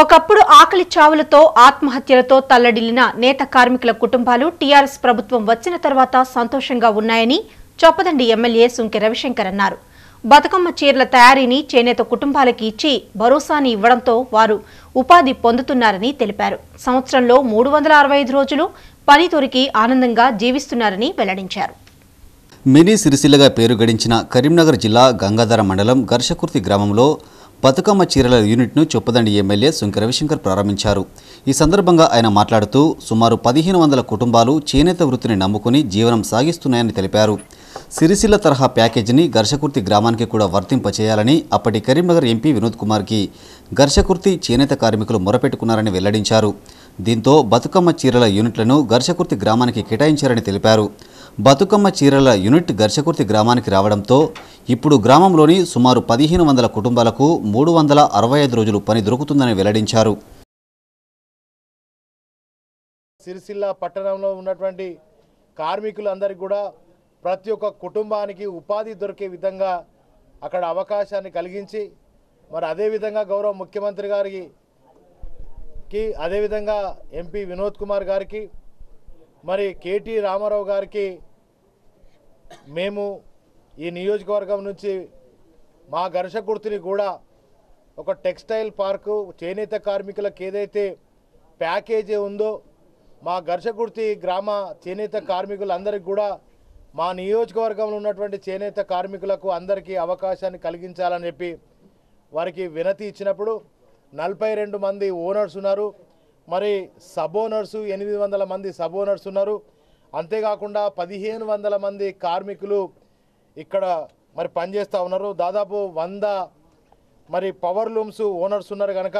ఒకప్పుడు ఆకలి చావులతో ఆత్మహత్యలతో తల్లడిల్లిన నేత కార్మికుల కుటుంబాలు టీఆర్ఎస్ ప్రభుత్వం వచ్చిన తర్వాత సంతోషంగా ఉన్నాయని చొప్పదండి ఎమ్మెల్యే సుంకె రవిశంకర్ అన్నారు. బతుకమ్మ చీరల తయారీని చేనేత కుటుంబాలకి ఇచ్చి భరోసాని ఇవ్వడంతో వారు ఉపాధి పొందుతున్నారని తెలిపారు. సంవత్సరంలో మూడు వందల అరవై ఐదు రోజులు పని దొరికి ఆనందంగా జీవిస్తున్నారని వెల్లడించారు. మినీ సిరిసిల్లగా పేరు గడించిన కరీంనగర్ జిల్లా గంగాధర మండలం ఘర్షకుర్తి గ్రామంలో బతుకమ్మ చీరల యూనిట్ను చొప్పదండి ఎమ్మెల్యే సుంక రవిశంకర్ ప్రారంభించారు. ఈ సందర్భంగా ఆయన మాట్లాడుతూ సుమారు పదిహేను వందల కుటుంబాలు చేనేత వృత్తిని నమ్ముకుని జీవనం సాగిస్తున్నాయని తెలిపారు. సిరిసిల్ల తరహా ప్యాకేజీని ఘర్షకుర్తి గ్రామానికి కూడా వర్తింపచేయాలని అప్పటి కరీంనగర్ ఎంపీ వినోద్ కుమార్కి ఘర్షకుర్తి చేనేత కార్మికులు మొరపెట్టుకున్నారని వెల్లడించారు. దీంతో బతుకమ్మ చీరల యూనిట్లను ఘర్షకుర్తి గ్రామానికి కేటాయించారని తెలిపారు. బతుకమ్మ చీరల యూనిట్ ఘర్షకుర్తి గ్రామానికి రావడంతో ఇప్పుడు గ్రామంలోని సుమారు పదిహేను వందల కుటుంబాలకు మూడు వందల అరవై ఐదు రోజులు పని దొరుకుతుందని వెల్లడించారు. సిరిసిల్ల పట్టణంలో ఉన్నటువంటి కార్మికులందరికీ కూడా ప్రతి ఒక్క కుటుంబానికి ఉపాధి దొరికే విధంగా అక్కడ అవకాశాన్ని కలిగించి మరి అదేవిధంగా గౌరవ ముఖ్యమంత్రి గారికి అదేవిధంగా ఎంపీ వినోద్ కుమార్ గారికి మరి కేటీ రామారావు గారికి మేము ఈ నియోజకవర్గం నుంచి మా ఘర్షకుర్తిని కూడా ఒక టెక్స్టైల్ పార్కు చేనేత కార్మికులకు ఏదైతే ప్యాకేజీ ఉందో మా ఘర్షకుర్తి గ్రామ చేనేత కార్మికులందరికీ కూడా మా నియోజకవర్గంలో ఉన్నటువంటి చేనేత కార్మికులకు అందరికీ అవకాశాన్ని కలిగించాలని చెప్పి వారికి వినతి ఇచ్చినప్పుడు నలభై రెండు మంది ఓనర్స్ ఉన్నారు. మరి సబ్ ఓనర్సు ఎనిమిది వందల మంది సబ్ ఓనర్స్ ఉన్నారు. అంతేకాకుండా పదిహేను వందల మంది కార్మికులు ఇక్కడ మరి పనిచేస్తూ ఉన్నారు. దాదాపు వంద మరి పవర్ లూమ్స్ ఓనర్స్ ఉన్నారు కనుక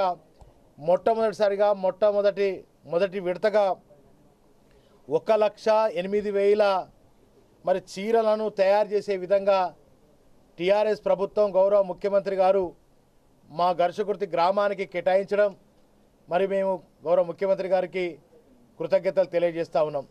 మొట్టమొదటిసారిగా మొట్టమొదటి మొదటి విడతగా ఒక లక్ష ఎనిమిది వేల మరి చీరలను తయారు చేసే విధంగా టీఆర్ఎస్ ప్రభుత్వం గౌరవ ముఖ్యమంత్రి గారు మా ఘర్షకుర్తి గ్రామానికి కేటాయించడం. మరి మేము గౌరవ ముఖ్యమంత్రి గారికి కృతజ్ఞతలు తెలియజేస్తా ఉన్నాం.